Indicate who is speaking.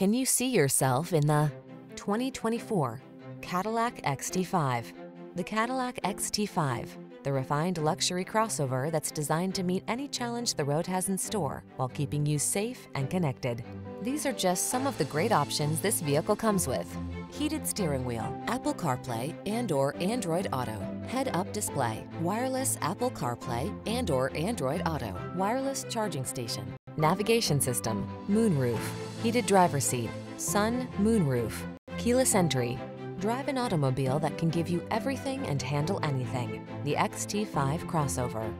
Speaker 1: Can you see yourself in the 2024 Cadillac XT5? The Cadillac XT5, the refined luxury crossover that's designed to meet any challenge the road has in store while keeping you safe and connected. These are just some of the great options this vehicle comes with. Heated steering wheel, Apple CarPlay and or Android Auto, head-up display, wireless Apple CarPlay and or Android Auto, wireless charging station, navigation system, moonroof, heated driver seat, sun, moonroof, keyless entry. Drive an automobile that can give you everything and handle anything. The XT5 crossover.